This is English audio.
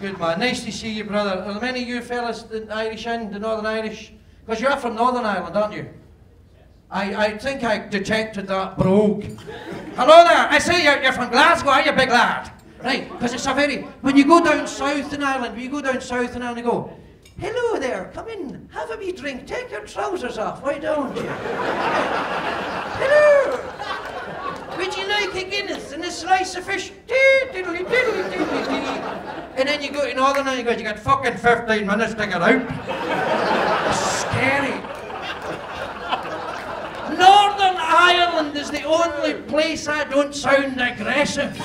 Good man. Nice to see you, brother. Are many of you fellas the Irish in, the Northern Irish? Because you're from Northern Ireland, aren't you? I, I think I detected that brogue. Hello there. I say you're, you're from Glasgow, are you, big lad? Right, because it's a very... When you go down south in Ireland, when you go down south in Ireland, you go, Hello there, come in, have a wee drink, take your trousers off, why don't you? And. And then you go to Northern Ireland, you go, you got fucking 15 minutes to get out. Scary. Northern Ireland is the only place I don't sound aggressive.